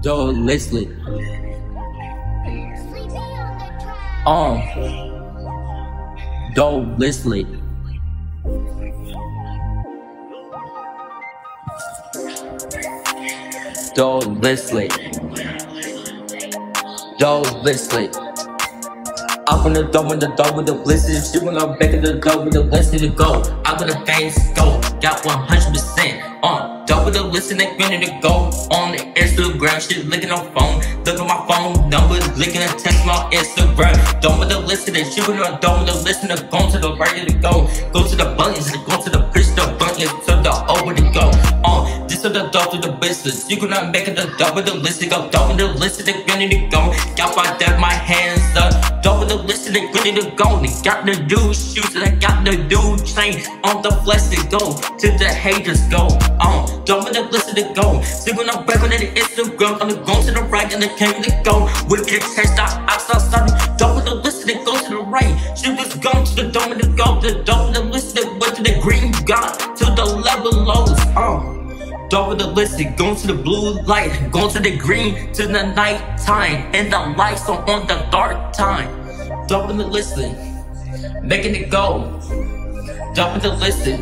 Joe Leslie. Um, Joe Leslie. Joe Leslie. Joe Leslie. Up on the door with the door with the blizzard. She went up back in the door with the blizzard to go. Out with the things go. Got 100% on. Listen and ready to go. On the Instagram, shit licking on phone. Look at my phone number, licking and text my Instagram. Don't with the listen and shit with the don't with the listen to go to the ready to go. The the business. You cannot make it the double the listen go. Double the listen and ready to go. Got my deck, my hands up. Double the listen and ready to go. They got the new shoes and I got the new chain on the flesh to go. To the haters go. On double the listen to go. See when I'm back on the Instagram, I'm going to the right and the came to go. With the text, I outside starting. Double the listen and go to the right. She was going to the dome and the go. The double the listen went to the green, got to the level lows. Double the listen, going to the blue light, going to the green to the night time, and the lights are on the dark time. Double the listen, making it go. Double the listen,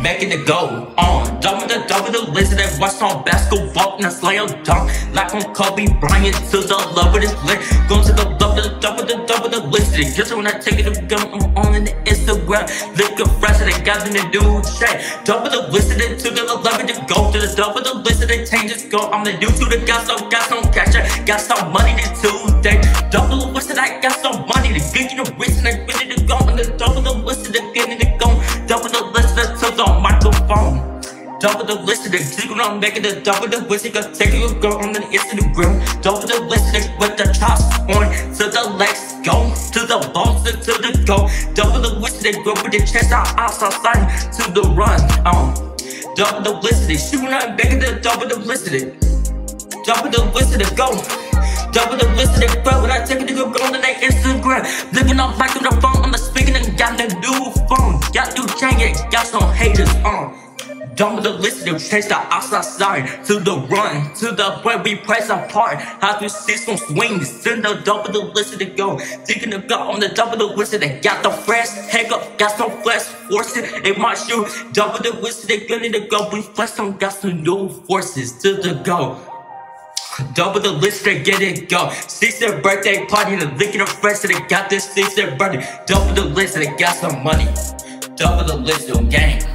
making it go on. Double the double the listen and watch on basketball and I slam dunk like on Kobe Bryant to the love of this lit. Going to the love the double the double the listen. Just when I take it to gun I'm on in the Instagram, looking fresh and I got in the dude check. Double the listening to the love to go to the double the listening changes go. I'm the new to the got so got some cash, I got some money to Tuesday. Double the listen, I got some money to get you the wrist and I ready to go. And the double the listen, getting it go. Double the listening, secret on making the double the listening, cause taking a girl on the Instagram. Double the listening with the chops on to the legs, go to the bones to the go. Double the listening, go with the chest out outside to the run. Um, double the listening, shooting on making the double the listening. Double the listening, go. Double the listening, bro. When I take it to go on the Instagram, living off like on the phone, I'm speaking and got the new phone, got new chain, got some haters on. Double the listening, chase the outside side to the run, to the point we press apart. How to see some swings, send the double the listening go. Thinking to go on the double the listening, got the fresh hang up, got some flesh forces in my shoe. Double the listening, gonna to go. We flesh on, got some new forces to the go. Double the list and get it go. Sister birthday party, the licking of and they got this sister birthday. Double the list they got some money. Double the list on gang.